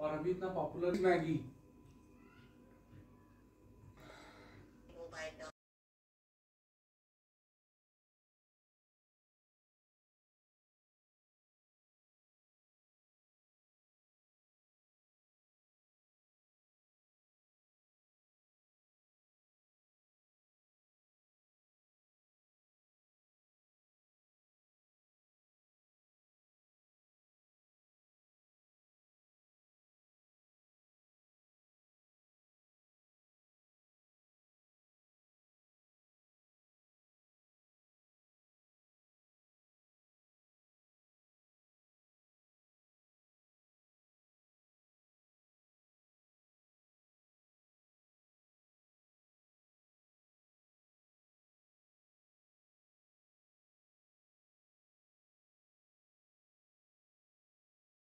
और अभी इतना पॉपुलर मैगी